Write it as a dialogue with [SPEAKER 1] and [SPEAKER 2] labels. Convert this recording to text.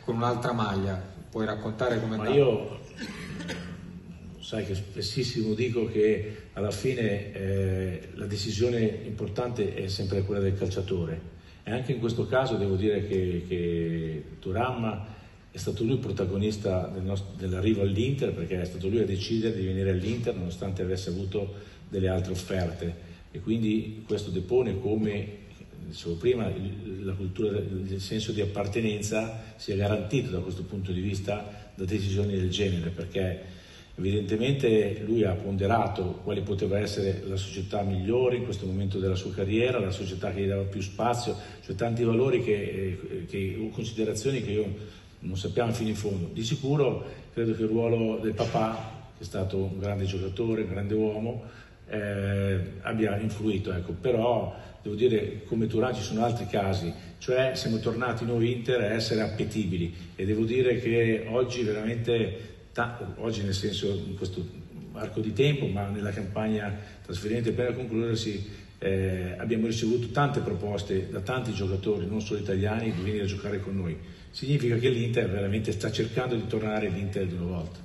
[SPEAKER 1] con un'altra maglia. Puoi raccontare come
[SPEAKER 2] Ma io sai che spessissimo dico che alla fine eh, la decisione importante è sempre quella del calciatore. E anche in questo caso devo dire che, che Turam è stato lui il protagonista del dell'arrivo all'Inter perché è stato lui a decidere di venire all'Inter nonostante avesse avuto delle altre offerte. E quindi questo depone come dicevo prima, la cultura, il senso di appartenenza sia garantito da questo punto di vista da decisioni del genere, perché evidentemente lui ha ponderato quale poteva essere la società migliore in questo momento della sua carriera, la società che gli dava più spazio, cioè tanti valori che, che, considerazioni che io non sappiamo fino in fondo. Di sicuro credo che il ruolo del papà, che è stato un grande giocatore, un grande uomo, eh, abbia influito, ecco. però devo dire come Turan ci sono altri casi, cioè siamo tornati noi Inter a essere appetibili e devo dire che oggi veramente, oggi nel senso in questo arco di tempo, ma nella campagna trasferente per concludersi, eh, abbiamo ricevuto tante proposte da tanti giocatori, non solo italiani, di venire a giocare con noi. Significa che l'Inter veramente sta cercando di tornare l'Inter di una volta.